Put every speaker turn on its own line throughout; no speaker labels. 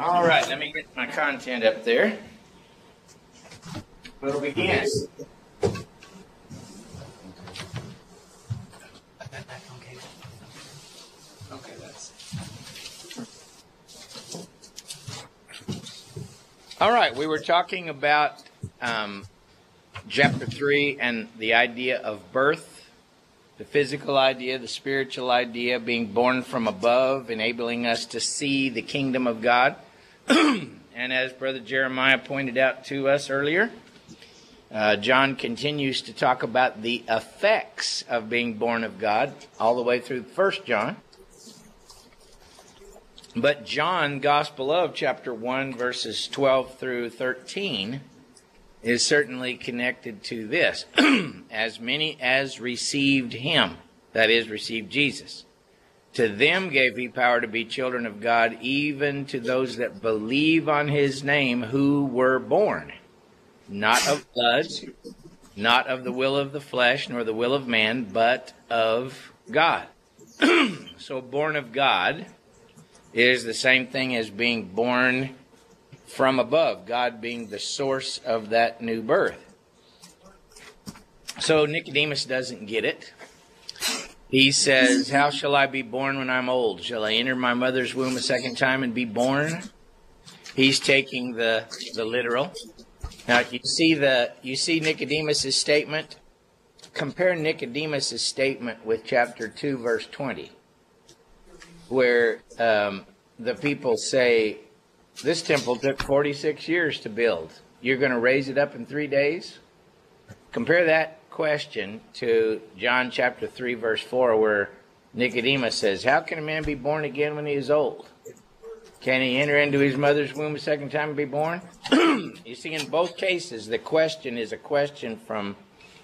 All right, let me get my content up there. We'll begin. All right, we were talking about um, chapter 3 and the idea of birth, the physical idea, the spiritual idea, being born from above, enabling us to see the kingdom of God. and as Brother Jeremiah pointed out to us earlier, uh, John continues to talk about the effects of being born of God all the way through First John. But John, Gospel of chapter 1, verses 12 through 13, is certainly connected to this. as many as received him, that is, received Jesus, to them gave he power to be children of God, even to those that believe on his name, who were born, not of blood, not of the will of the flesh, nor the will of man, but of God. so, born of God is the same thing as being born from above, God being the source of that new birth. So Nicodemus doesn't get it. He says, How shall I be born when I'm old? Shall I enter my mother's womb a second time and be born? He's taking the, the literal. Now you see the you see Nicodemus's statement. Compare Nicodemus's statement with chapter two, verse twenty where um, the people say, This temple took 46 years to build. You're going to raise it up in three days? Compare that question to John chapter 3, verse 4, where Nicodemus says, How can a man be born again when he is old? Can he enter into his mother's womb a second time and be born? you see, in both cases, the question is a question from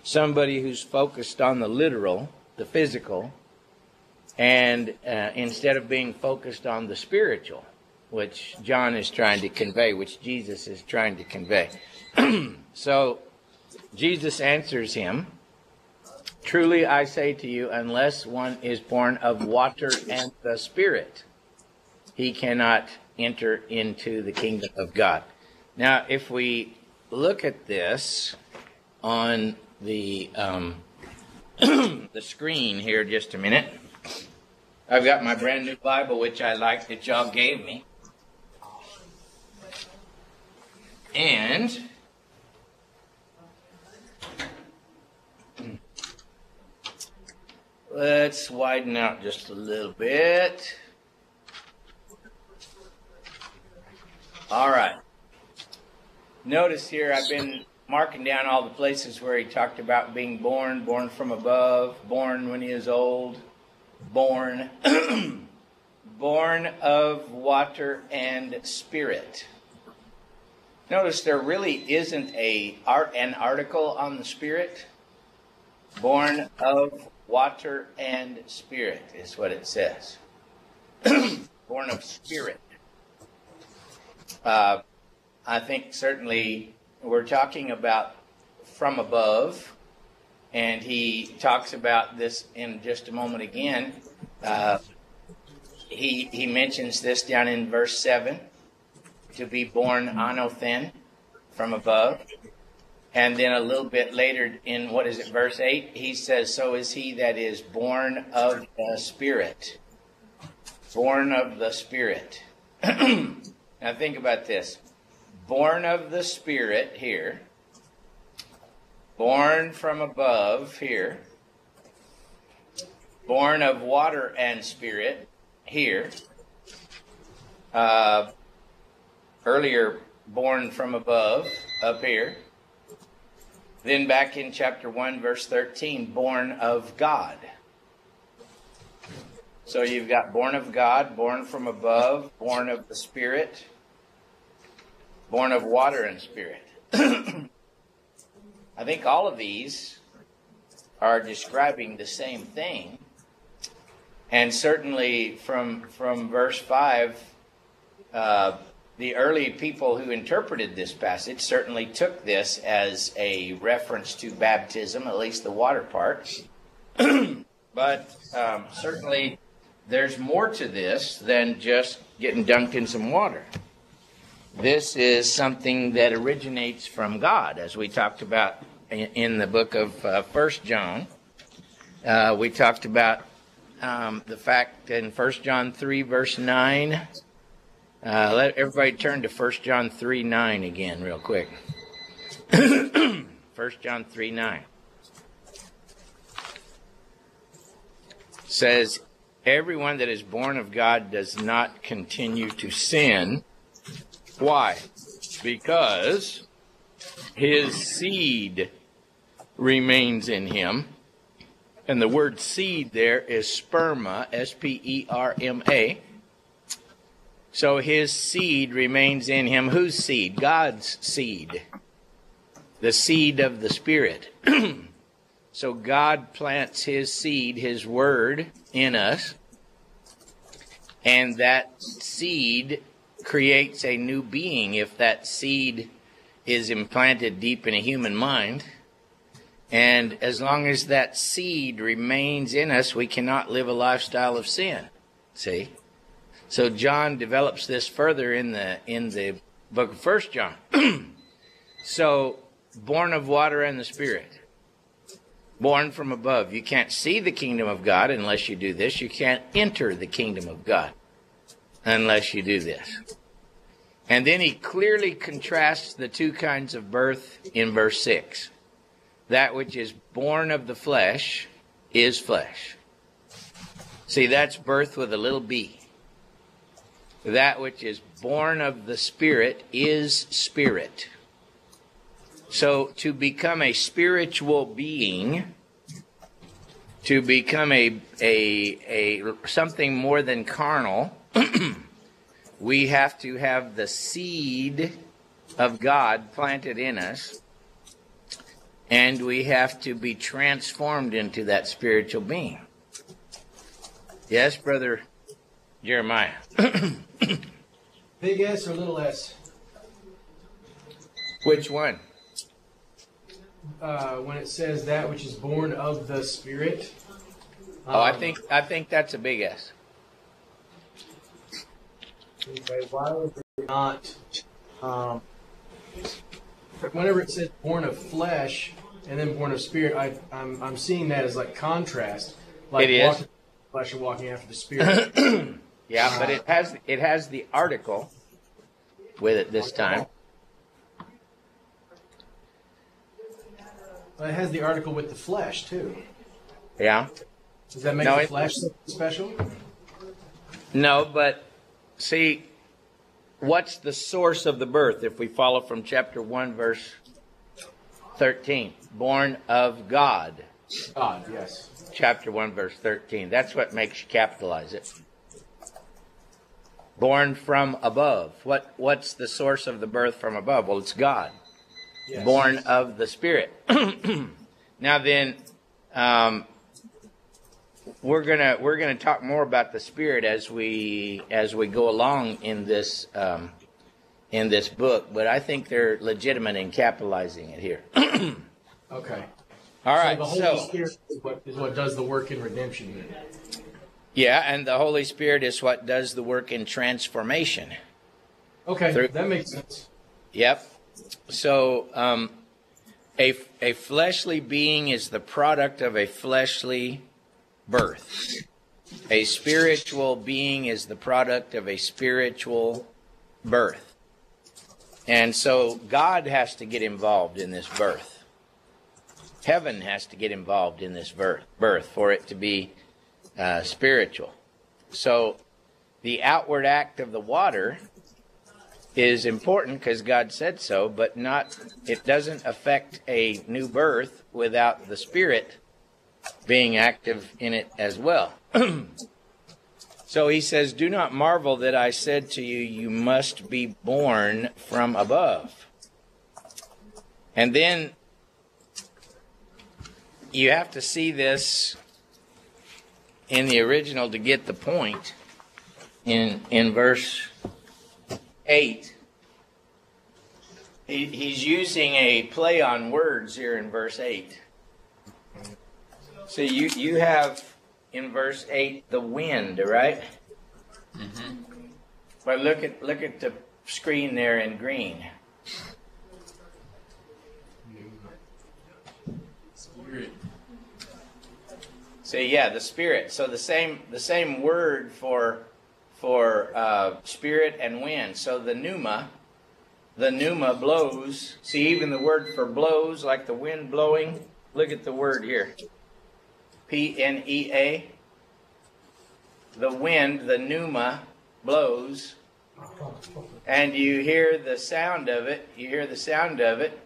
somebody who's focused on the literal, the physical, and uh, instead of being focused on the spiritual, which John is trying to convey, which Jesus is trying to convey. so Jesus answers him Truly I say to you, unless one is born of water and the Spirit, he cannot enter into the kingdom of God. Now, if we look at this on the um, the screen here, just a minute. I've got my brand new Bible, which I like that y'all gave me. And let's widen out just a little bit. All right. Notice here I've been marking down all the places where he talked about being born, born from above, born when he is old born, born of water and spirit. Notice there really isn't a art an article on the spirit. Born of water and spirit is what it says. born of spirit. Uh, I think certainly we're talking about from above and he talks about this in just a moment again. Uh, he he mentions this down in verse seven, to be born anothen, from above, and then a little bit later in what is it, verse eight, he says, "So is he that is born of the Spirit, born of the Spirit." now think about this: born of the Spirit here. Born from above here, born of water and spirit here, uh, earlier born from above up here, then back in chapter 1, verse 13, born of God. So you've got born of God, born from above, born of the Spirit, born of water and spirit. I think all of these are describing the same thing. And certainly from, from verse 5, uh, the early people who interpreted this passage certainly took this as a reference to baptism, at least the water part. but um, certainly there's more to this than just getting dunked in some water. This is something that originates from God, as we talked about in the book of uh, First John. Uh, we talked about um, the fact in First John three verse nine. Uh, let everybody turn to First John three nine again, real quick. First John three nine says, "Everyone that is born of God does not continue to sin." Why? Because his seed remains in him. And the word seed there is sperma, S P E R M A. So his seed remains in him. Whose seed? God's seed. The seed of the Spirit. so God plants his seed, his word, in us. And that seed creates a new being if that seed is implanted deep in a human mind. And as long as that seed remains in us, we cannot live a lifestyle of sin. See? So John develops this further in the in the book of First John. so born of water and the Spirit. Born from above. You can't see the kingdom of God unless you do this. You can't enter the kingdom of God unless you do this. And then he clearly contrasts the two kinds of birth in verse 6. That which is born of the flesh is flesh. See, that's birth with a little b. That which is born of the Spirit is spirit. So to become a spiritual being, to become a, a, a something more than carnal, we have to have the seed of God planted in us, and we have to be transformed into that spiritual being. Yes, Brother Jeremiah.
Big S or little s?
Which one?
Uh, when it says that which is born of the Spirit.
oh, I um, think I think that's a big S.
Okay, why would they not? Um, whenever it says born of flesh and then born of spirit, I, I'm I'm seeing that as like contrast, like
it is.
walking flesh and walking after the spirit.
yeah, but it has it has the article with it this time.
Well, it has the article with the flesh too.
Yeah.
Does that make no, the flesh special?
No, but See, what's the source of the birth if we follow from chapter 1, verse 13? Born of God.
God, yes.
Chapter 1, verse 13. That's what makes you capitalize it. Born from above. What, what's the source of the birth from above? Well, it's God. Yes. Born of the Spirit. now then, um, we're gonna we're gonna talk more about the spirit as we as we go along in this um, in this book, but I think they're legitimate in capitalizing it here.
okay.
All right.
So the Holy so, Spirit is what, is what does the work in redemption. Here.
Yeah, and the Holy Spirit is what does the work in transformation.
Okay, Through, that makes sense.
Yep. So, um, a a fleshly being is the product of a fleshly birth. A spiritual being is the product of a spiritual birth. And so God has to get involved in this birth. Heaven has to get involved in this birth, birth for it to be uh, spiritual. So the outward act of the water is important because God said so, but not it doesn't affect a new birth without the spirit being active in it as well. so he says, Do not marvel that I said to you, You must be born from above. And then you have to see this in the original to get the point. In, in verse 8, he, he's using a play on words here in verse 8. So you, you have in verse 8 the wind, right? Mm-hmm. But look at look at the screen there in green. So yeah, the spirit. So the same the same word for for uh, spirit and wind. So the pneuma, the pneuma blows. See, even the word for blows, like the wind blowing. Look at the word here. P N E A. The wind, the pneuma, blows, and you hear the sound of it. You hear the sound of it,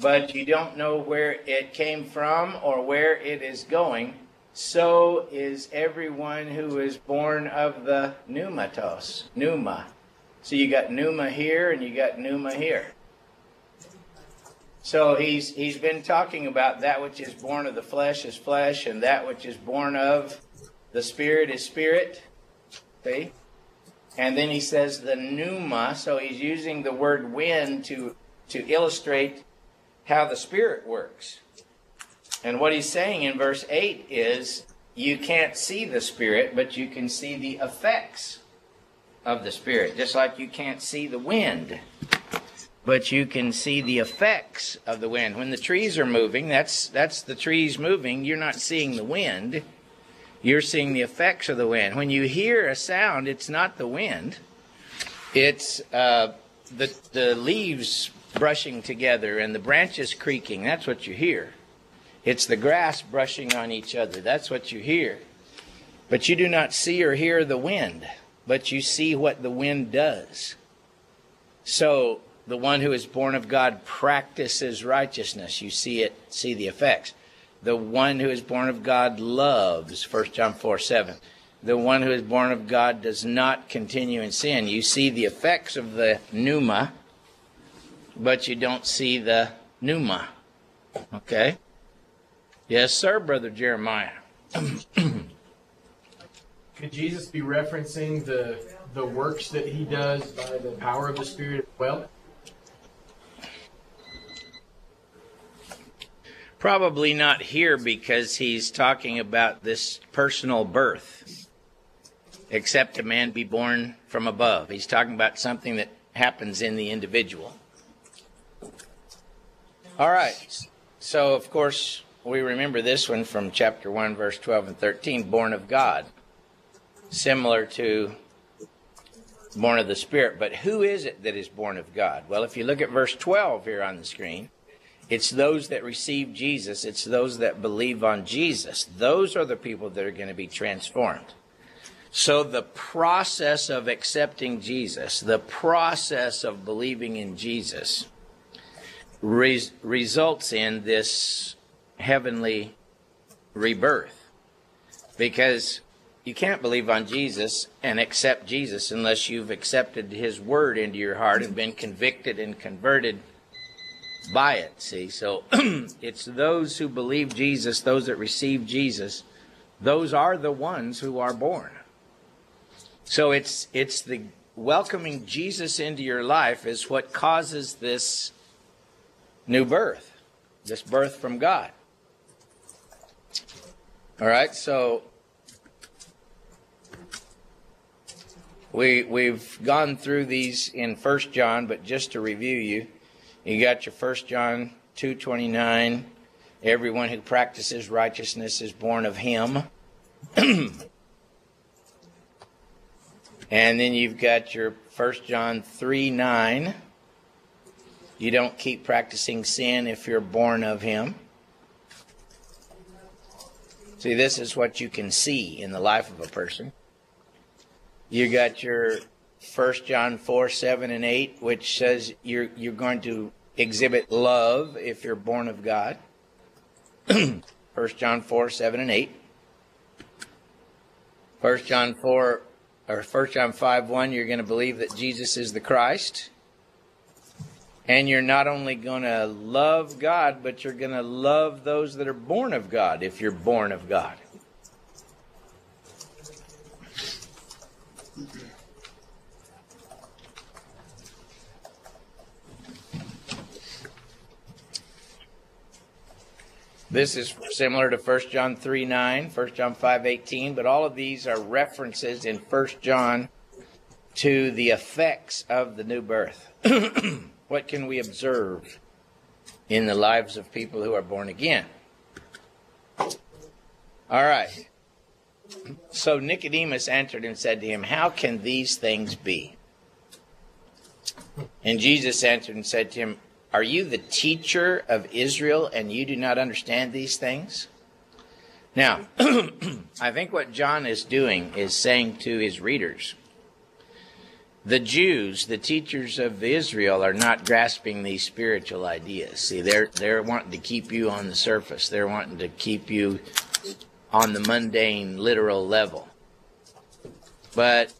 but you don't know where it came from or where it is going. So is everyone who is born of the pneumatos, pneuma. So you got pneuma here and you got pneuma here. So he's he's been talking about that which is born of the flesh is flesh, and that which is born of the spirit is spirit. See? And then he says the pneuma, so he's using the word wind to to illustrate how the spirit works. And what he's saying in verse 8 is you can't see the spirit, but you can see the effects of the spirit, just like you can't see the wind but you can see the effects of the wind. When the trees are moving, that's that's the trees moving. You're not seeing the wind. You're seeing the effects of the wind. When you hear a sound, it's not the wind. It's uh, the the leaves brushing together and the branches creaking. That's what you hear. It's the grass brushing on each other. That's what you hear. But you do not see or hear the wind, but you see what the wind does. So the one who is born of God practices righteousness. You see it, see the effects. The one who is born of God loves, 1 John 4 7. The one who is born of God does not continue in sin. You see the effects of the pneuma, but you don't see the pneuma. Okay? Yes, sir, Brother Jeremiah.
Could Jesus be referencing the the works that he does by the power of the Spirit as well?
Probably not here because he's talking about this personal birth. Except a man be born from above. He's talking about something that happens in the individual. All right. So, of course, we remember this one from chapter 1, verse 12 and 13 born of God. Similar to born of the Spirit. But who is it that is born of God? Well, if you look at verse 12 here on the screen, it's those that receive Jesus, it's those that believe on Jesus. Those are the people that are going to be transformed. So the process of accepting Jesus, the process of believing in Jesus, res- results in this heavenly rebirth. Because you can't believe on Jesus and accept Jesus unless you've accepted his word into your heart and been convicted and converted by it. See, so it's those who believe Jesus, those that receive Jesus, those are the ones who are born. So it's it's the welcoming Jesus into your life is what causes this new birth, this birth from God. All right, so we we've gone through these in First John, but just to review you, you got your First John two twenty nine. Everyone who practices righteousness is born of Him. And then you've got your 1 John 3 9. You don't keep practicing sin if you're born of Him. See, this is what you can see in the life of a person. You got your 1 John 4 7 and 8, which says you're, you're going to exhibit love if you're born of God. 1 John 4 7 and 8. 1 John 4 or 1 John 5 1, you're going to believe that Jesus is the Christ. And you're not only going to love God, but you're going to love those that are born of God if you're born of God. This is similar to 1 John 3 9, 1 John 5 18, but all of these are references in 1 John to the effects of the new birth. what can we observe in the lives of people who are born again? All right. So Nicodemus answered and said to him, How can these things be? And Jesus answered and said to him, Are you the teacher of Israel and you do not understand these things? Now, I think what John is doing is saying to his readers, the Jews, the teachers of Israel, are not grasping these spiritual ideas. See, they're they're wanting to keep you on the surface. They're wanting to keep you on the mundane, literal level. But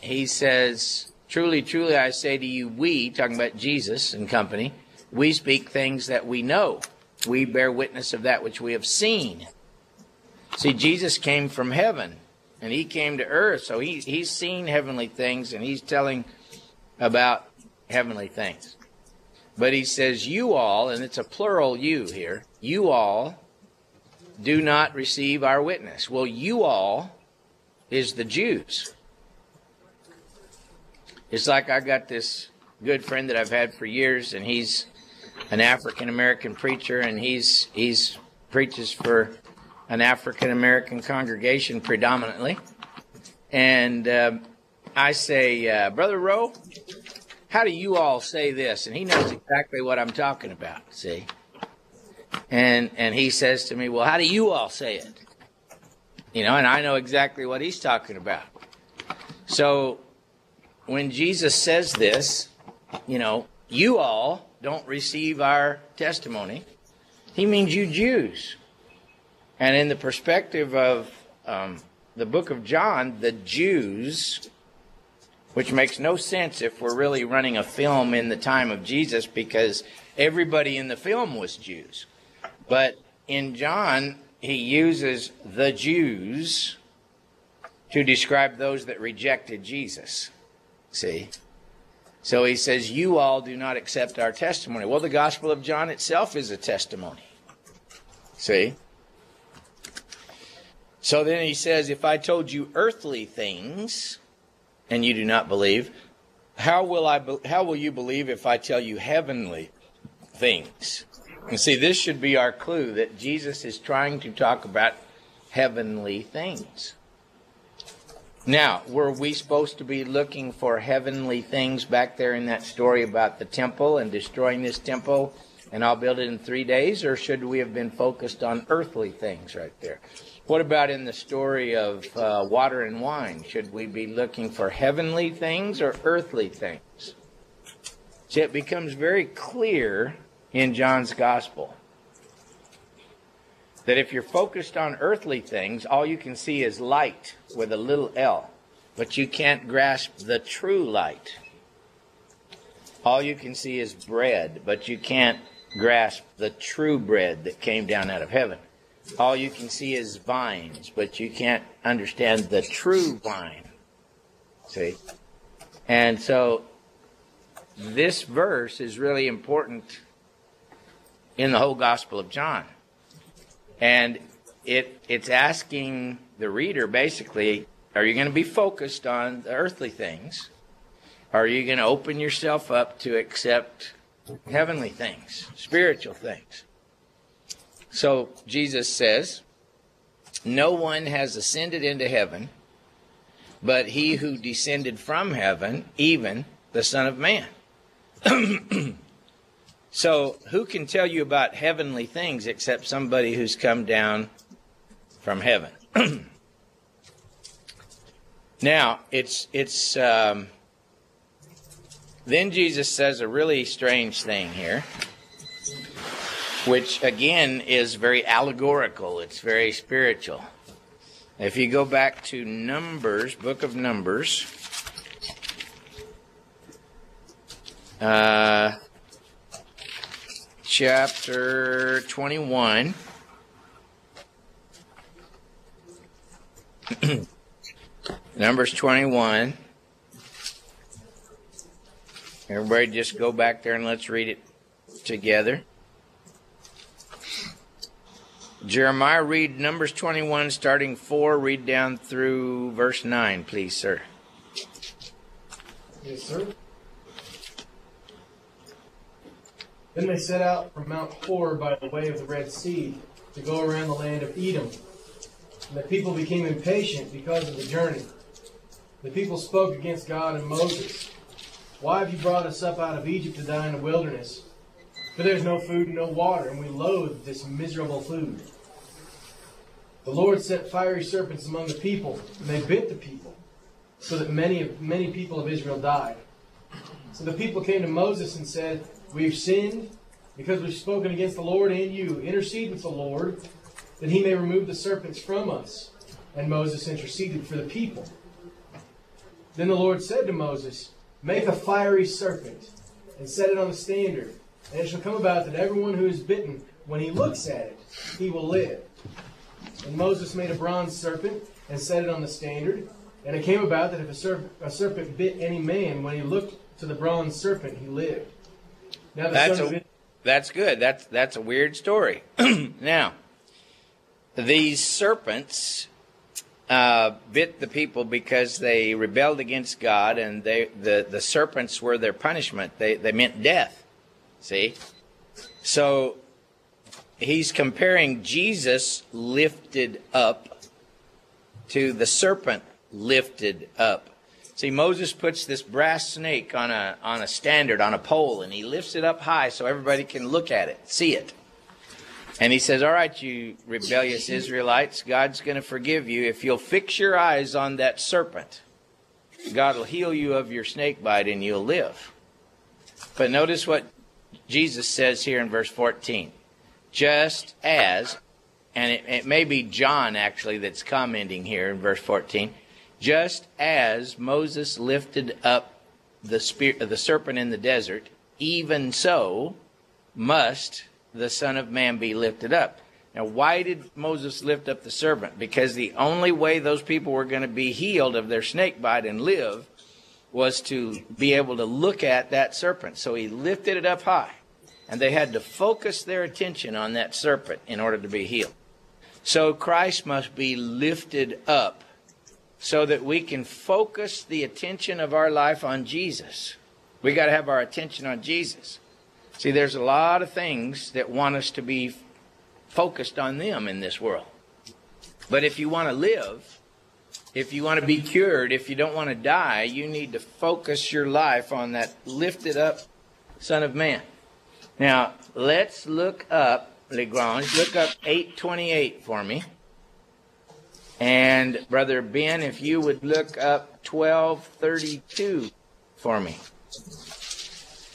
he says, Truly, truly, I say to you, we, talking about Jesus and company, we speak things that we know. We bear witness of that which we have seen. See, Jesus came from heaven and he came to earth, so he, he's seen heavenly things and he's telling about heavenly things. But he says, You all, and it's a plural you here, you all do not receive our witness. Well, you all is the Jews. It's like I got this good friend that I've had for years, and he's an African American preacher, and he's he's preaches for an African American congregation predominantly. And uh, I say, uh, Brother Rowe, how do you all say this? And he knows exactly what I'm talking about, see? And, and he says to me, Well, how do you all say it? You know, and I know exactly what he's talking about. So when Jesus says this, you know, you all don't receive our testimony, he means you Jews. And in the perspective of um, the book of John, the Jews, which makes no sense if we're really running a film in the time of Jesus because everybody in the film was Jews. But in John, he uses the Jews to describe those that rejected Jesus. See? So he says, You all do not accept our testimony. Well, the Gospel of John itself is a testimony. See? So then he says, If I told you earthly things and you do not believe, how will, I be- how will you believe if I tell you heavenly things? And see, this should be our clue that Jesus is trying to talk about heavenly things. Now, were we supposed to be looking for heavenly things back there in that story about the temple and destroying this temple and I'll build it in three days, or should we have been focused on earthly things right there? What about in the story of uh, water and wine? Should we be looking for heavenly things or earthly things? See, it becomes very clear in John's gospel that if you're focused on earthly things, all you can see is light with a little L, but you can't grasp the true light. All you can see is bread, but you can't grasp the true bread that came down out of heaven all you can see is vines, but you can't understand the true vine. See? And so this verse is really important in the whole Gospel of John. And it it's asking the reader basically, are you going to be focused on the earthly things? Are you going to open yourself up to accept heavenly things, spiritual things? So Jesus says, No one has ascended into heaven but he who descended from heaven, even the Son of Man. so, who can tell you about heavenly things except somebody who's come down from heaven? now, it's it's. Um, then Jesus says a really strange thing here which again is very allegorical, it's very spiritual. If you go back to Numbers, book of Numbers, uh, chapter 21. Numbers 21. Everybody just go back there and let's read it together. Jeremiah, read Numbers 21, starting 4, read down through verse 9, please, sir.
Yes, sir. Then they set out from Mount Hor by the way of the Red Sea to go around the land of Edom. And the people became impatient because of the journey. The people spoke against God and Moses. Why have you brought us up out of Egypt to die in the wilderness? For there is no food and no water, and we loathe this miserable food. The Lord sent fiery serpents among the people, and they bit the people, so that many many people of Israel died. So the people came to Moses and said, We've sinned because we've spoken against the Lord and you. Intercede with the Lord that he may remove the serpents from us. And Moses interceded for the people. Then the Lord said to Moses, Make a fiery serpent and set it on the standard. And it shall come about that everyone who is bitten, when he looks at it, he will live. And Moses made a bronze serpent and set it on the standard. And it came about that if a, serp- a serpent bit any man, when he looked to the bronze serpent, he lived. Now
That's a, that's good. That's that's a weird story. now, these serpents uh, bit the people because they rebelled against God, and they the, the serpents were their punishment. They they meant death. See, so he's comparing Jesus lifted up to the serpent lifted up. See, Moses puts this brass snake on a on a standard on a pole, and he lifts it up high so everybody can look at it, see it. And he says, "All right, you rebellious Israelites, God's going to forgive you if you'll fix your eyes on that serpent. God will heal you of your snake bite, and you'll live." But notice what Jesus says here in verse 14. Just as, and it, it may be John actually that's commenting here in verse 14 just as Moses lifted up the spirit, the serpent in the desert, even so must the Son of Man be lifted up. Now, why did Moses lift up the serpent? Because the only way those people were going to be healed of their snake bite and live was to be able to look at that serpent. So he lifted it up high, and they had to focus their attention on that serpent in order to be healed. So Christ must be lifted up so that we can focus the attention of our life on Jesus. We got to have our attention on Jesus. See, there's a lot of things that want us to be focused on them in this world. But if you want to live, if you want to be cured, if you don't want to die, you need to focus your life on that lifted up Son of Man. Now, let's look up, Lagrange, look up 828 for me. And Brother Ben, if you would look up 1232 for me.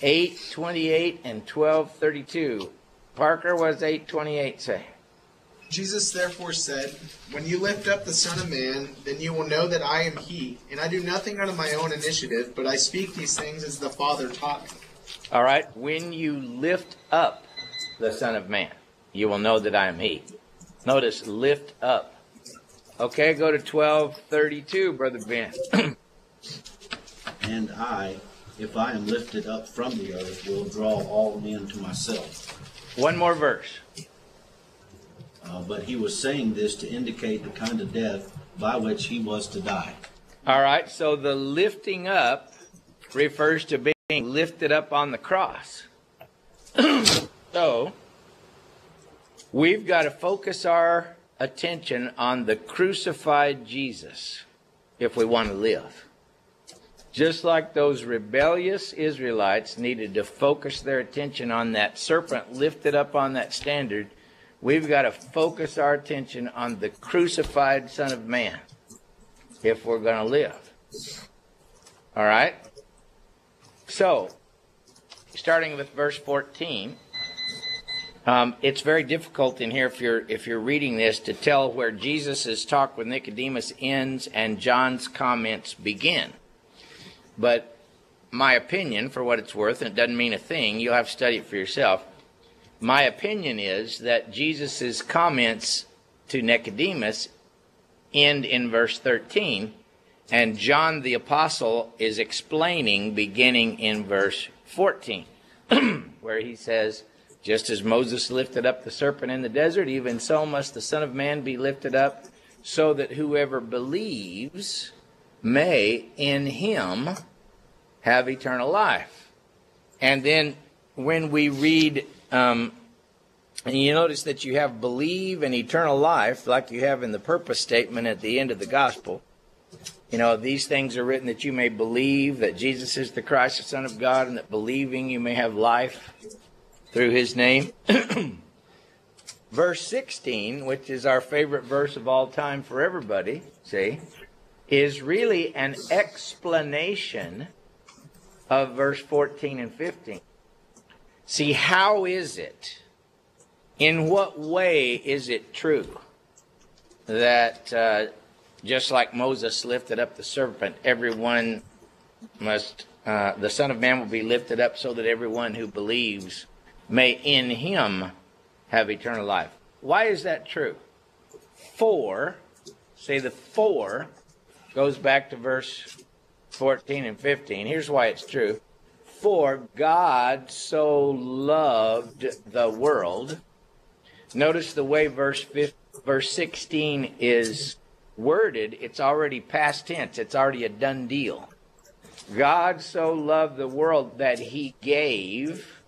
828 and 1232. Parker, was 828 say?
Jesus therefore said, When you lift up the Son of Man, then you will know that I am He, and I do nothing out of my own initiative, but I speak these things as the Father taught me.
All right, when you lift up the Son of Man, you will know that I am He. Notice, lift up. Okay, go to 1232, Brother Ben.
And I, if I am lifted up from the earth, will draw all men to myself.
One more verse.
Uh, but he was saying this to indicate the kind of death by which he was to die.
All right, so the lifting up refers to being lifted up on the cross. so, we've got to focus our attention on the crucified Jesus if we want to live. Just like those rebellious Israelites needed to focus their attention on that serpent lifted up on that standard, we've got to focus our attention on the crucified Son of Man if we're going to live. All right? So, starting with verse 14, um, it's very difficult in here if you're if you're reading this to tell where Jesus' talk with Nicodemus ends and John's comments begin. But my opinion, for what it's worth, and it doesn't mean a thing, you'll have to study it for yourself. My opinion is that Jesus' comments to Nicodemus end in verse 13, and John the Apostle is explaining beginning in verse 14, where he says, Just as Moses lifted up the serpent in the desert, even so must the Son of Man be lifted up, so that whoever believes may in him have eternal life. And then when we read, um, and you notice that you have believe and eternal life, like you have in the purpose statement at the end of the gospel. You know, these things are written that you may believe that Jesus is the Christ, the Son of God, and that believing you may have life through his name. verse 16, which is our favorite verse of all time for everybody, see, is really an explanation of verse 14 and 15. See, how is it? In what way is it true that uh, just like Moses lifted up the serpent, everyone must, uh, the Son of Man will be lifted up so that everyone who believes may in him have eternal life. Why is that true? For, say the for goes back to verse 14 and 15. Here's why it's true. For God so loved the world. Notice the way verse 15, verse 16 is worded. It's already past tense. It's already a done deal. God so loved the world that he gave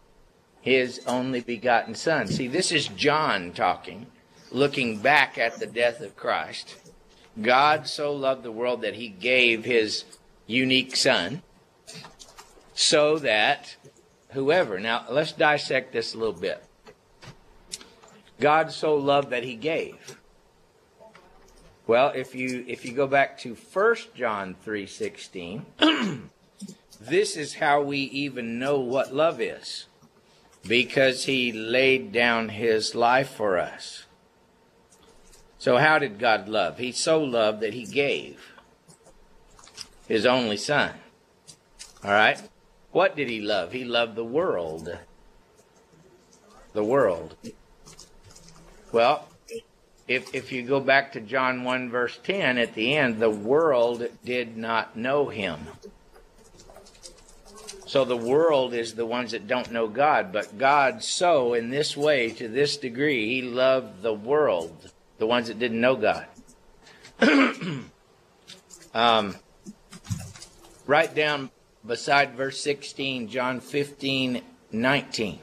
his only begotten Son. See, this is John talking, looking back at the death of Christ. God so loved the world that he gave his unique Son so that whoever. Now, let's dissect this a little bit. God so loved that he gave. Well, if you if you go back to 1 John 3:16, this is how we even know what love is because he laid down his life for us. So, how did God love? He so loved that he gave his only son. All right? What did he love? He loved the world. The world. Well, if, if you go back to John 1, verse 10, at the end, the world did not know him. So the world is the ones that don't know God. But God, so in this way, to this degree, He loved the world, the ones that didn't know God. um, write down beside verse 16, John 15, 19.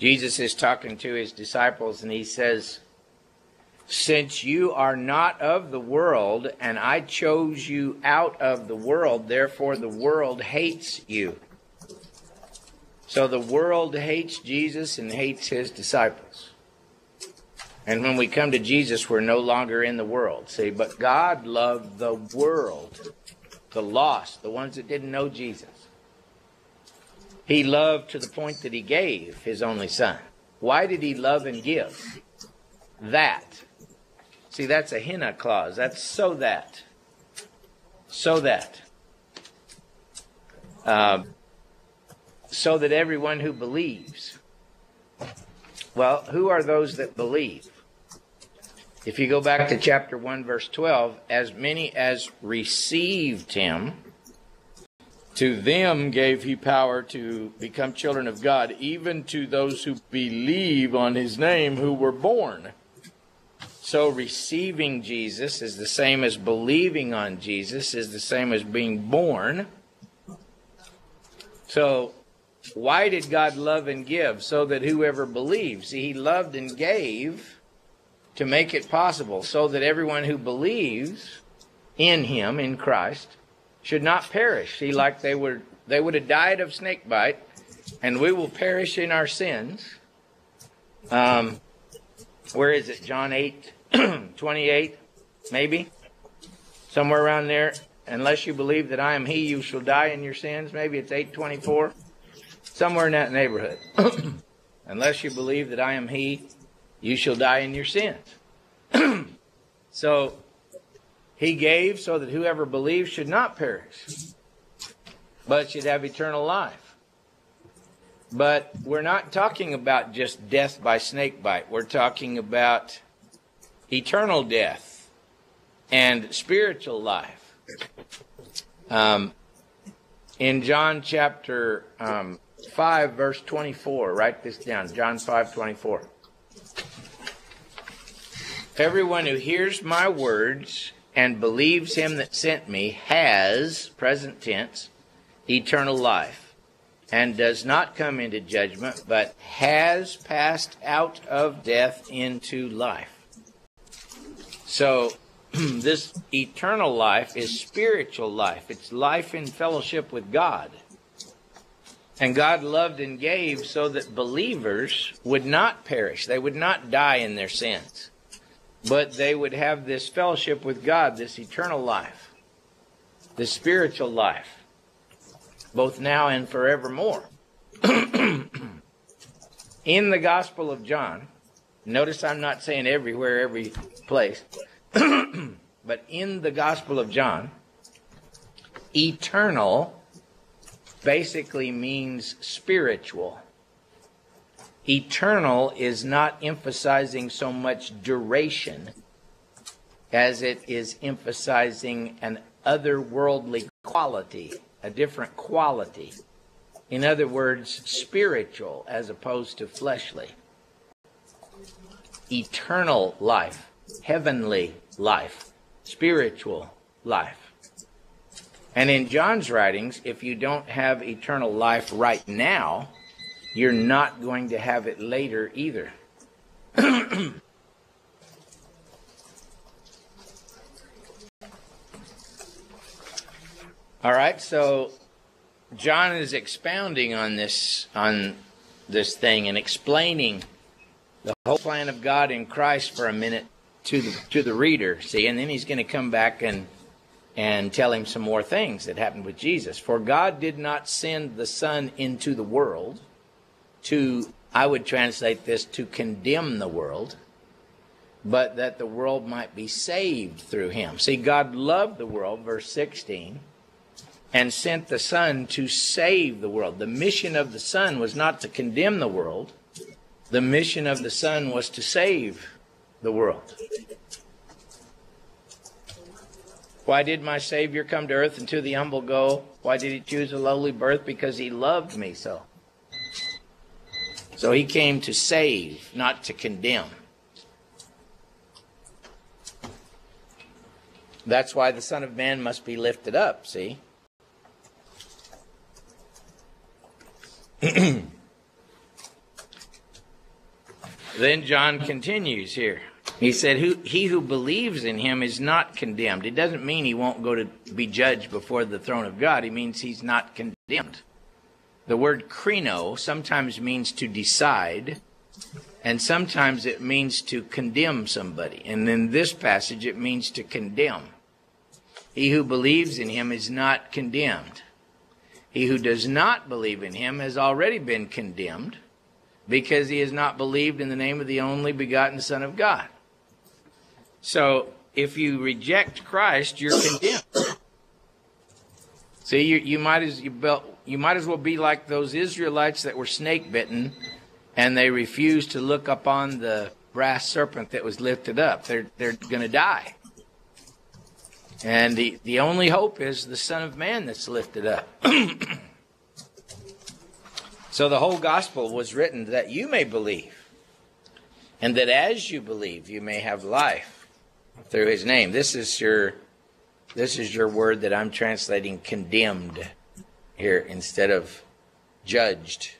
Jesus is talking to his disciples and he says, since you are not of the world, and I chose you out of the world, therefore the world hates you. So the world hates Jesus and hates his disciples. And when we come to Jesus, we're no longer in the world. See, but God loved the world, the lost, the ones that didn't know Jesus. He loved to the point that he gave his only son. Why did he love and give? That See, that's a hina clause. That's so that. So that. Um, so that everyone who believes. Well, who are those that believe? If you go back to chapter 1, verse 12, as many as received him, to them gave he power to become children of God, even to those who believe on his name, who were born so receiving Jesus is the same as believing on Jesus, is the same as being born. So why did God love and give? So that whoever believes. See, he loved and gave to make it possible so that everyone who believes in him, in Christ, should not perish. See, like they would they would have died of snake bite, and we will perish in our sins. Um, where is it? John 8, 28, maybe, somewhere around there. Unless you believe that I am He, you shall die in your sins. Maybe it's 824, somewhere in that neighborhood. Unless you believe that I am He, you shall die in your sins. so He gave so that whoever believes should not perish, but should have eternal life. But we're not talking about just death by snake bite. We're talking about eternal death and spiritual life. Um, in John chapter um, 5, verse 24. Write this down. John 5, 24. Everyone who hears my words and believes him that sent me has, present tense, eternal life, and does not come into judgment, but has passed out of death into life. So, this eternal life is spiritual life. It's life in fellowship with God. And God loved and gave so that believers would not perish. They would not die in their sins. But they would have this fellowship with God, this eternal life, this spiritual life, both now and forevermore. in the Gospel of John, notice I'm not saying everywhere, every place, but in the Gospel of John, eternal basically means spiritual. Eternal is not emphasizing so much duration as it is emphasizing an otherworldly quality, a different quality. In other words, spiritual as opposed to fleshly. Eternal life, heavenly life, spiritual life. And in John's writings, if you don't have eternal life right now, you're not going to have it later either. All right, so John is expounding on this on this thing and explaining the whole plan of God in Christ for a minute to the to the reader. See, and then he's going to come back and and tell him some more things that happened with Jesus. For God did not send the Son into the world to, I would translate this, to condemn the world, but that the world might be saved through him. See, God loved the world, verse 16, and sent the Son to save the world. The mission of the Son was not to condemn the world, the mission of the Son was to save the world. Why did my Savior come to earth and to the humble go? Why did he choose a lowly birth? Because he loved me so. So he came to save, not to condemn. That's why the Son of Man must be lifted up, see? then John continues here. He said, who, He who believes in him is not condemned. It doesn't mean he won't go to be judged before the throne of God. He means he's not condemned. The word krino sometimes means to decide, and sometimes it means to condemn somebody. And in this passage, it means to condemn. He who believes in him is not condemned. He who does not believe in him has already been condemned because he has not believed in the name of the only begotten Son of God. So if you reject Christ, you're condemned. See, you, you might as you, you might as well be like those Israelites that were snake bitten, and they refused to look upon the brass serpent that was lifted up. They're they're going to die. And the, the only hope is the Son of Man that's lifted up. so the whole gospel was written that you may believe, and that as you believe, you may have life through his name. This is your this is your word that I'm translating condemned here instead of judged.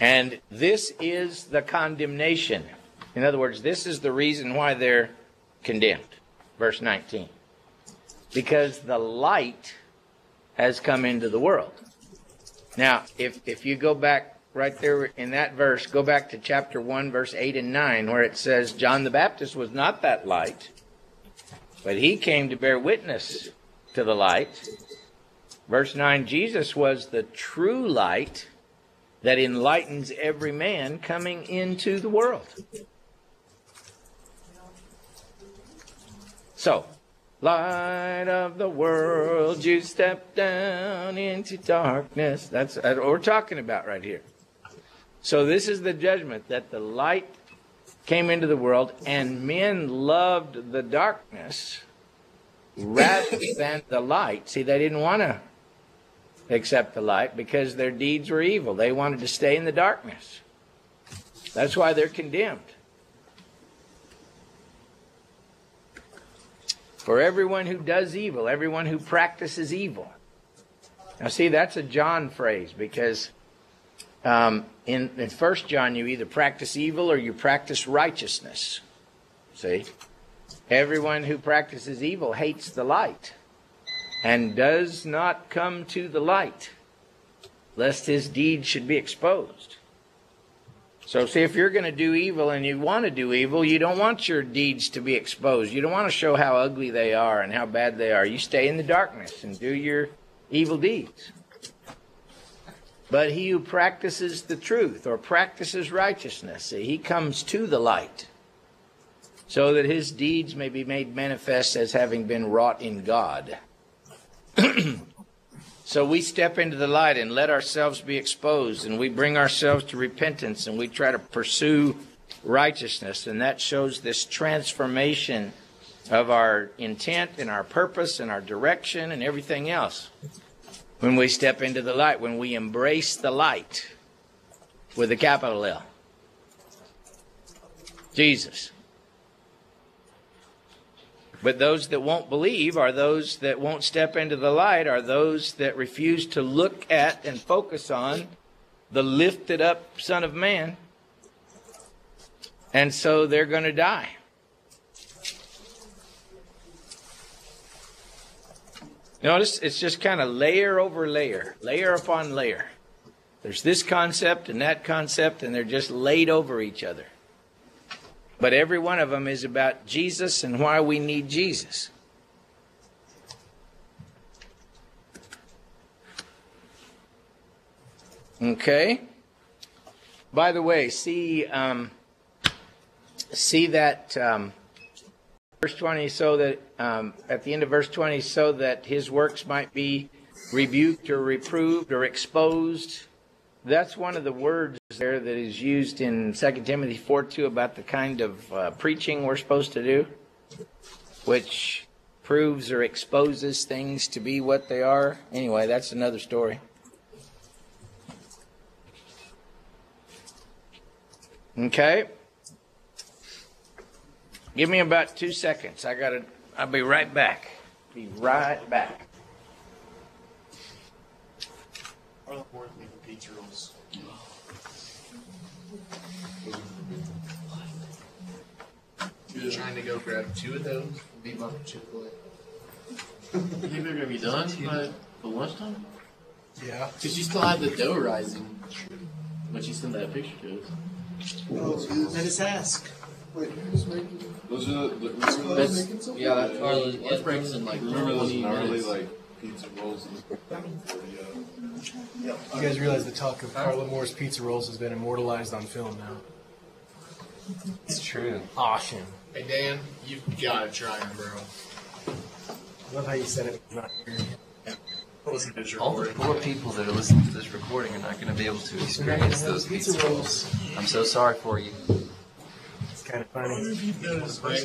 And this is the condemnation. In other words, this is the reason why they're condemned. Verse 19. Because the light has come into the world. Now, if, if you go back right there in that verse, go back to chapter 1, verse 8 and 9, where it says, John the Baptist was not that light, but he came to bear witness to the light. Verse 9, Jesus was the true light that enlightens every man coming into the world. So, light of the world, you step down into darkness. That's uh, what we're talking about right here. So this is the judgment that the light came into the world and men loved the darkness rather than the light. See, they didn't want to accept the light because their deeds were evil. They wanted to stay in the darkness. That's why they're condemned. For everyone who does evil, everyone who practices evil. Now, see, that's a John phrase because um, in, in 1 John, you either practice evil or you practice righteousness. See? Everyone who practices evil hates the light and does not come to the light, lest his deeds should be exposed. So, see, if you're going to do evil and you want to do evil, you don't want your deeds to be exposed. You don't want to show how ugly they are and how bad they are. You stay in the darkness and do your evil deeds. But he who practices the truth or practices righteousness, he comes to the light so that his deeds may be made manifest as having been wrought in God. so we step into the light and let ourselves be exposed, and we bring ourselves to repentance, and we try to pursue righteousness, and that shows this transformation of our intent and our purpose and our direction and everything else. When we step into the light, when we embrace the light with a capital L. Jesus. But those that won't believe are those that won't step into the light, are those that refuse to look at and focus on the lifted up Son of Man. And so they're going to die. Notice it's just kind of layer over layer, layer upon layer. There's this concept and that concept, and they're just laid over each other. But every one of them is about Jesus and why we need Jesus. Okay. By the way, see um, see that um, verse twenty, so that um, at the end of verse twenty, so that his works might be rebuked or reproved or exposed. That's one of the words there that is used in 2 Timothy 4 2 about the kind of uh, preaching we're supposed to do, which proves or exposes things to be what they are. Anyway, that's another story. Okay. Give me about two seconds. I gotta. I'll be right back. Be right back.
Are the board making pizza rolls?
You're trying to go grab two of those and be my Chick-fil-A.
You think they're gonna be done by the lunchtime?
Yeah.
Cause you still have the dough rising when you send that picture to us.
Let us ask.
Those are the, the remember
That's,
those?
yeah, that Carla, it breaks in like
Remember those
20
gnarly
minutes.
like pizza rolls and stuff? Uh, yeah.
You guys realize the talk of Carla Moore's pizza rolls has been immortalized on film now.
It's true.
Awesome.
Hey Dan, you've gotta try them, bro.
I love how you said it. Not here.
Listen to this
All the
recording.
poor people that are listening to this recording are not going to be able to experience those pizza rolls. I'm so sorry for you.
It's kind of funny.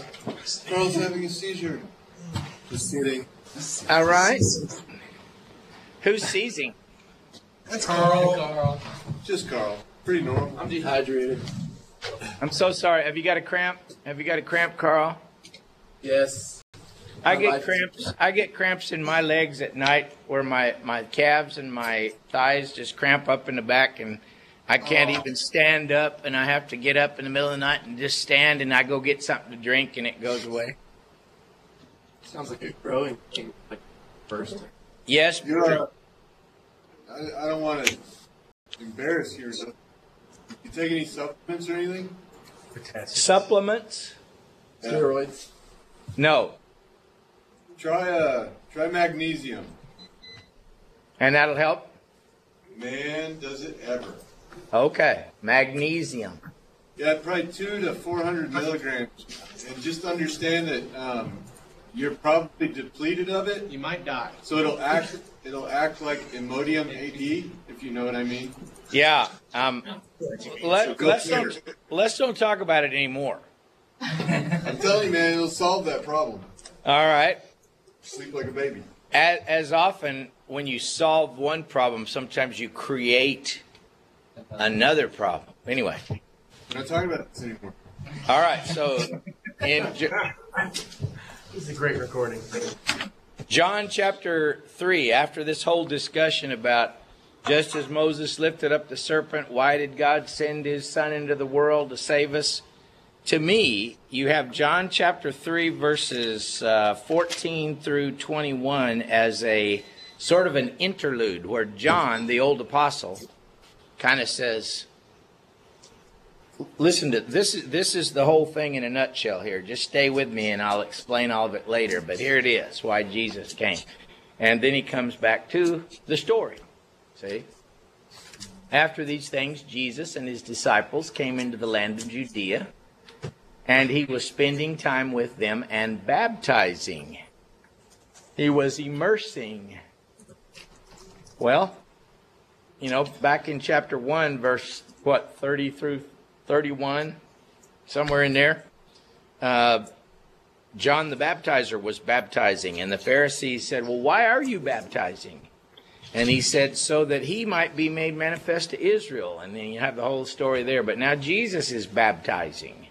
Carl's having a seizure. Just kidding.
All right. Who's seizing?
That's Carl. Just Carl. Pretty normal.
I'm dehydrated.
I'm so sorry. Have you got a cramp? Have you got a cramp, Carl?
Yes.
I
My
get cramps. I get cramps in my legs at night, where my my calves and my thighs just cramp up in the back, and I can't even stand up, and I have to get up in the middle of the night and just stand, and I go get something to drink, and it goes away.
Sounds like a growing king, like first.
Yes,
You're, uh, I, I don't want to embarrass you. but You take any supplements or anything?
Potassium.
supplements?
Steroids.
No,
Try uh, try magnesium.
and that'll help.
Man, does it ever.
Okay, magnesium.
Yeah, probably two to four hundred milligrams, and just understand that um, you're probably depleted of it.
You might die.
So it'll act. It'll act like Imodium AD, if you know what I mean.
Yeah. Um, let,
Go
let's
figure.
don't let's don't talk about it anymore.
I'm telling you, man, it'll solve that problem.
All right.
Sleep like a baby.
As, as often when you solve one problem, sometimes you create another problem. Anyway,
We're not talking about this anymore.
all right. So in J-
This is a great recording.
John chapter 3, after this whole discussion about just as Moses lifted up the serpent, why did God send his son into the world to save us? To me, you have John chapter 3, verses uh, 14 through 21 as a sort of an interlude where John, the old apostle, kind of says, Listen to this. Is, this is the whole thing in a nutshell here. Just stay with me, and I'll explain all of it later. But here it is: why Jesus came, and then he comes back to the story. See, after these things, Jesus and his disciples came into the land of Judea, and he was spending time with them and baptizing. He was immersing. Well, you know, back in chapter one, verse what thirty through 31, somewhere in there. Uh, John the Baptizer was baptizing, and the Pharisees said, Well, why are you baptizing? And he said, So that he might be made manifest to Israel. And then you have the whole story there. But now Jesus is baptizing.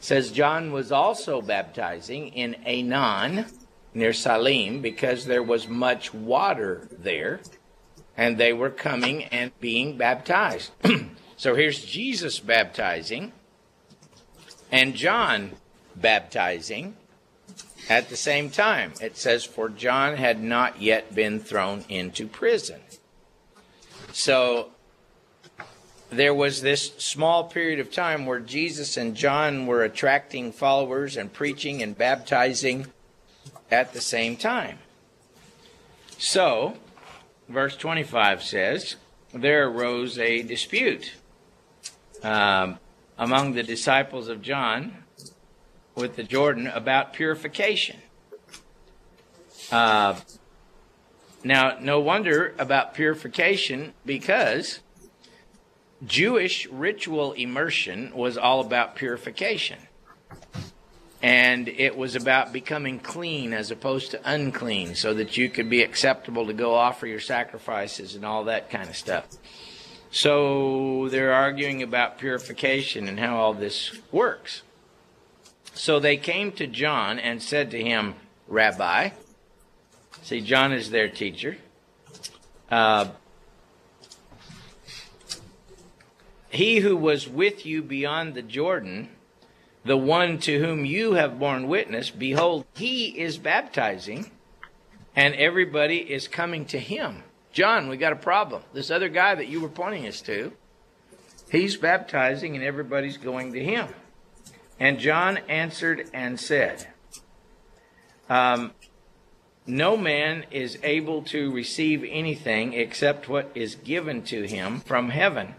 Says John was also baptizing in Aenon near Salim because there was much water there, and they were coming and being baptized. So here's Jesus baptizing and John baptizing at the same time. It says, For John had not yet been thrown into prison. So there was this small period of time where Jesus and John were attracting followers and preaching and baptizing at the same time. So, verse 25 says, There arose a dispute um, among the disciples of John with the Jordan about purification. Uh, now, no wonder about purification because Jewish ritual immersion was all about purification. And it was about becoming clean as opposed to unclean so that you could be acceptable to go offer your sacrifices and all that kind of stuff. So they're arguing about purification and how all this works. So they came to John and said to him, Rabbi, see, John is their teacher. Uh, he who was with you beyond the Jordan, the one to whom you have borne witness, behold, he is baptizing, and everybody is coming to him. John, we got a problem. This other guy that you were pointing us to, he's baptizing and everybody's going to him. And John answered and said, um, No man is able to receive anything except what is given to him from heaven.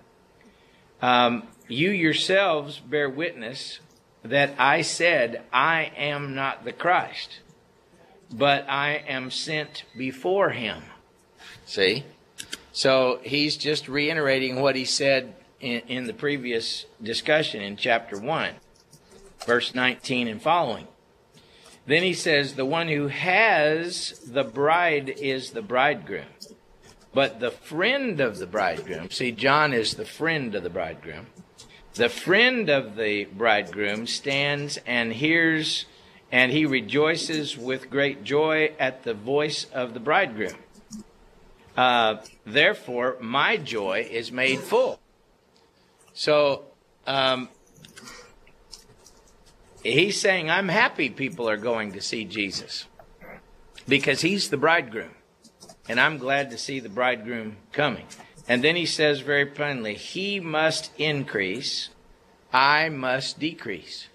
Um, you yourselves bear witness that I said, I am not the Christ, but I am sent before him. See? So he's just reiterating what he said in, in, the previous discussion in chapter 1, verse 19 and following. Then he says, The one who has the bride is the bridegroom. But the friend of the bridegroom, see, John is the friend of the bridegroom. The friend of the bridegroom stands and hears, and he rejoices with great joy at the voice of the bridegroom. Uh, therefore, my joy is made full. So, um, he's saying, I'm happy people are going to see Jesus because he's the bridegroom. And I'm glad to see the bridegroom coming. And then he says very plainly, He must increase, I must decrease.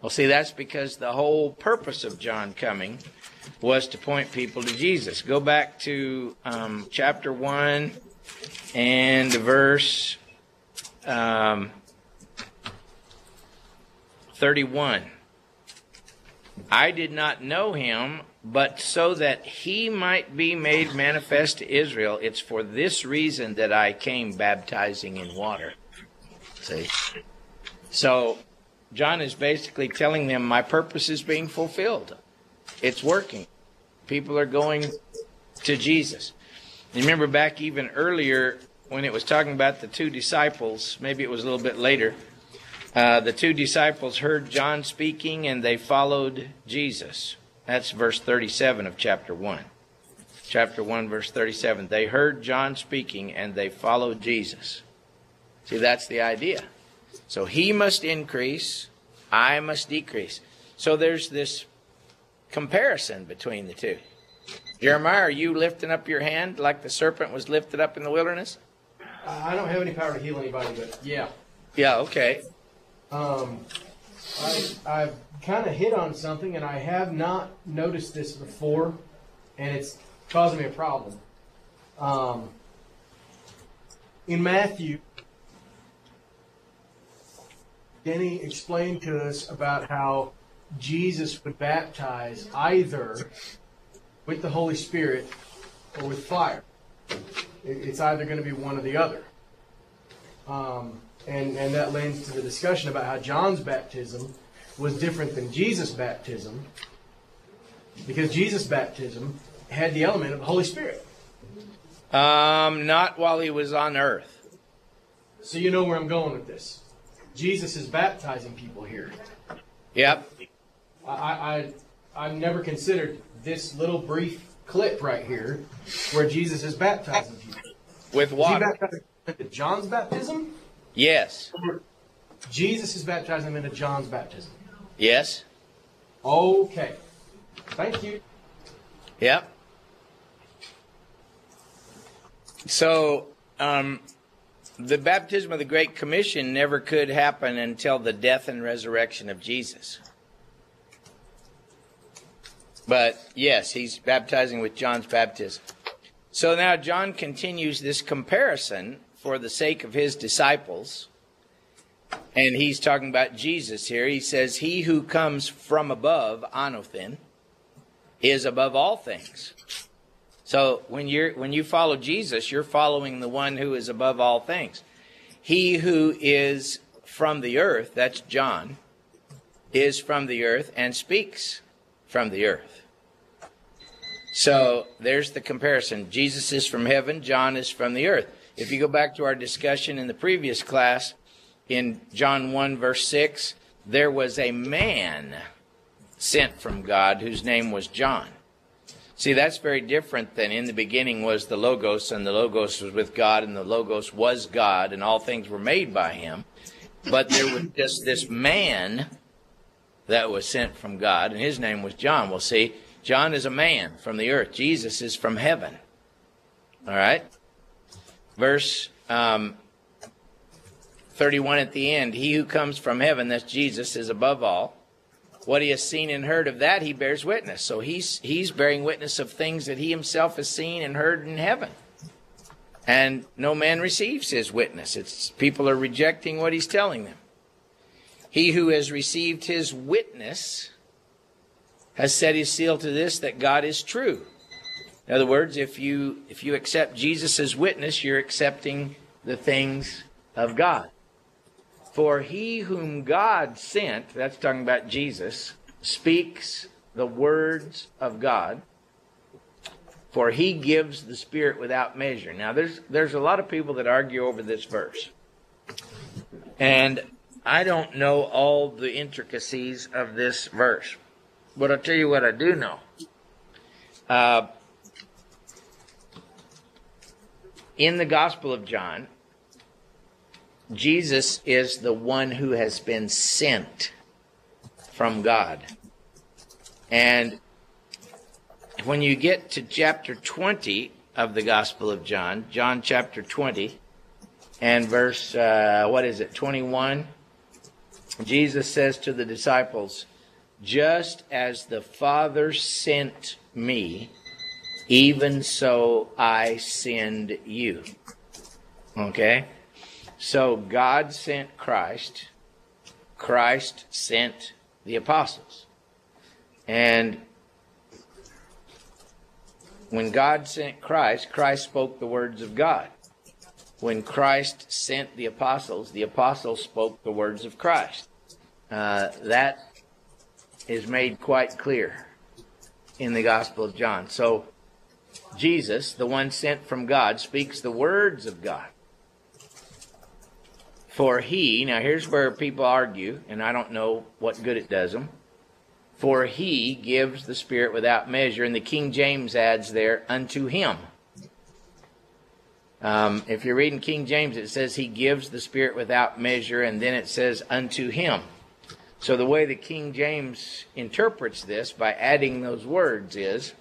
Well, see, that's because the whole purpose of John coming was to point people to Jesus. Go back to um, chapter 1 and verse um, 31. I did not know him, but so that he might be made manifest to Israel, it's for this reason that I came baptizing in water. See? So, John is basically telling them, My purpose is being fulfilled. it's working. People are going to Jesus. You remember back even earlier when it was talking about the two disciples, maybe it was a little bit later. Uh, the two disciples heard John speaking and they followed Jesus. That's verse 37 of chapter 1. Chapter 1, verse 37. They heard John speaking and they followed Jesus. See, that's the idea. So he must increase, I must decrease. So there's this comparison between the two. Jeremiah, are you lifting up your hand like the serpent was lifted up in the wilderness?
I don't have any power to heal anybody, but yeah.
Yeah, okay.
Um, I, I've kind of hit on something, and I have not noticed this before, and it's causing me a problem. Um, in Matthew, Denny explained to us about how Jesus would baptize either with the Holy Spirit or with fire. It's either going to be one or the other. Um, and, and that lends to the discussion about how John's baptism was different than Jesus' baptism because Jesus' baptism had the element of the Holy Spirit.
Um, not while he was on earth.
So you know where I'm going with this. Jesus is baptizing people here.
Yep.
I, I, I've never considered this little brief clip right here where Jesus is baptizing people.
With
Is he
water.
baptizing John's baptism?
Yes.
Jesus is baptizing them into John's baptism.
Yes.
Okay. Thank you.
Yep. So, um, the baptism of the Great Commission never could happen until the death and resurrection of Jesus. But yes, he's baptizing with John's baptism. So now John continues this comparison for the sake of his disciples. And he's talking about Jesus here. He says, He who comes from above, Anothen, is above all things. So when you're when you follow Jesus, you're following the one who is above all things. He who is from the earth, that's John, is from the earth and speaks from the earth. So there's the comparison. Jesus is from heaven, John is from the earth. If you go back to our discussion in the previous class, in John 1, verse 6, there was a man sent from God whose name was John. See, that's very different than in the beginning was the Logos, and the Logos was with God, and the Logos was God, and all things were made by him. But there was just this man that was sent from God, and his name was John. Well, see, John is a man from the earth, Jesus is from heaven. All right? Verse um, 31 at the end He who comes from heaven, that's Jesus, is above all. What he has seen and heard of that, he bears witness. So he's, he's bearing witness of things that he himself has seen and heard in heaven. And no man receives his witness. It's people are rejecting what he's telling them. He who has received his witness has set his seal to this that God is true. In other words, if you if you accept Jesus as witness, you're accepting the things of God. For he whom God sent, that's talking about Jesus, speaks the words of God. For he gives the Spirit without measure. Now, there's there's a lot of people that argue over this verse, and I don't know all the intricacies of this verse, but I'll tell you what I do know. Uh, in the Gospel of John, Jesus is the one who has been sent from God. And when you get to chapter 20 of the Gospel of John, John chapter 20, and verse, uh, what is it, 21, Jesus says to the disciples, Just as the Father sent me, even so I send you. Okay? So God sent Christ, Christ sent the apostles. And when God sent Christ, Christ spoke the words of God. When Christ sent the apostles, the apostles spoke the words of Christ. Uh, that is made quite clear. in the Gospel of John. So, Jesus, the one sent from God, speaks the words of God. For he, now here's where people argue, and I don't know what good it does them. For he gives the Spirit without measure, and the King James adds there, unto him. Um, if you're reading King James, it says he gives the Spirit without measure, and then it says unto him. So the way the King James interprets this by adding those words is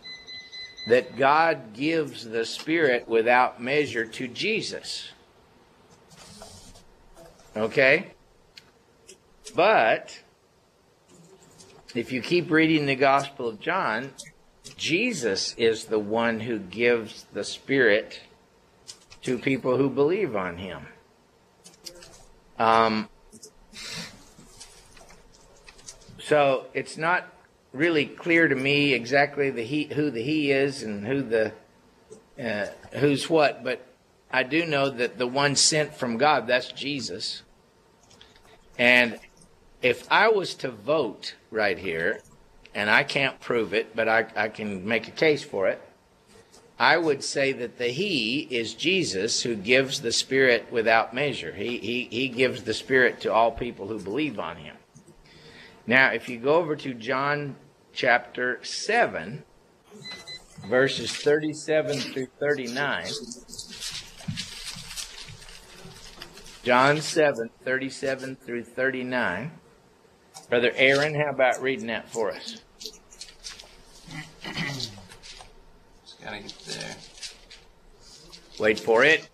that God gives the Spirit without measure to Jesus. Okay? But if you keep reading the Gospel of John, Jesus is the one who gives the Spirit to people who believe on Him. Um, so it's not really clear to me exactly the he, who the He is and who the uh, who's what, but I do know that the one sent from God, that's Jesus. And if I was to vote right here, and I can't prove it, but I, I can make a case for it, I would say that the He is Jesus who gives the Spirit without measure. He, he, he gives the Spirit to all people who believe on Him. Now, if you go over to John chapter 7, verses 37 through 39, John 7, 37 through 39. Brother Aaron, how about reading that for us?
Just gotta get there.
Wait for it.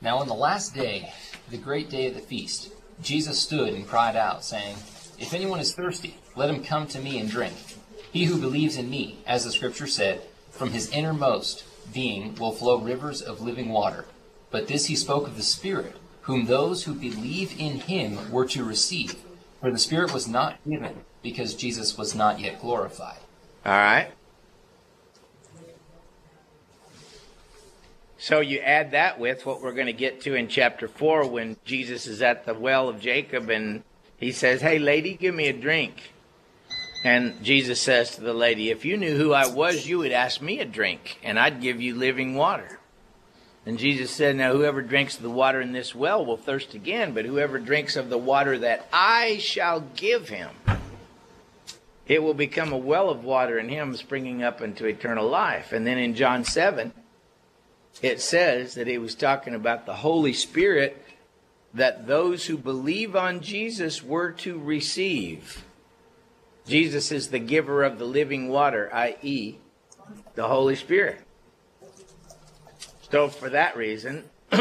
Now on the last day, the great day of the feast, Jesus stood and cried out, saying, If anyone is thirsty, let him come to me and drink. He who believes in me, as the scripture said, from his innermost being will flow rivers of living water. But this he spoke of the Spirit, whom those who believe in him were to receive. For the Spirit was not given, because Jesus was not yet glorified.
All right. So you add that with what we're going to get to in chapter 4 when Jesus is at the well of Jacob and he says, Hey, lady, give me a drink. And Jesus says to the lady, If you knew who I was, you would ask me a drink, and I'd give you living water. And Jesus said, Now whoever drinks the water in this well will thirst again, but whoever drinks of the water that I shall give him, it will become a well of water in him, springing up into eternal life. And then in John 7, it says that he was talking about the Holy Spirit that those who believe on Jesus were to receive. Jesus is the giver of the living water, i.e., the Holy Spirit. So, for that reason,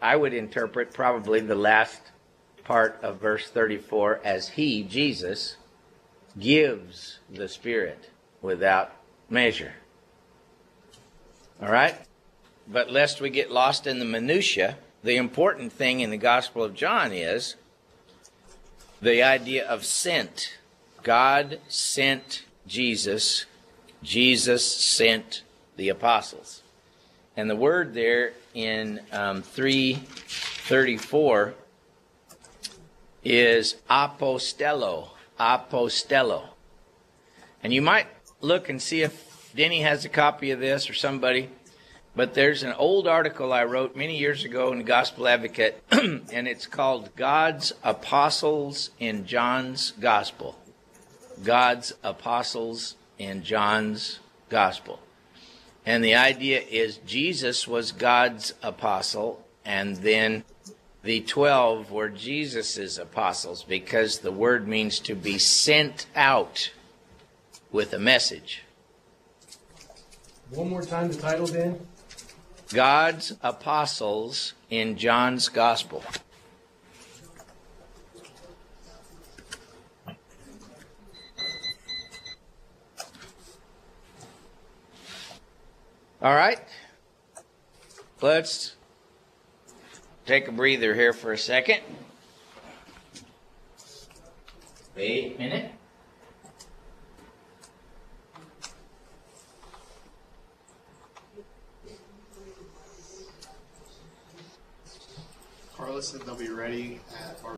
I would interpret probably the last part of verse 34 as He, Jesus, gives the Spirit without measure. All right? But lest we get lost in the minutiae, the important thing in the Gospel of John is the idea of sent. God sent Jesus, Jesus sent the apostles. And the word there in um, 334 is apostello, apostello. And you might look and see if Denny has a copy of this or somebody. But there's an old article I wrote many years ago in the Gospel Advocate, and it's called God's Apostles in John's Gospel. God's apostles in John's gospel. And the idea is Jesus was God's apostle, and then the 12 were Jesus' apostles because the word means to be sent out with a message.
One more time the title, Dan.
God's apostles in John's gospel. All right. Let's take a breather here for a second. Wait a minute. Carlos said they'll be ready at our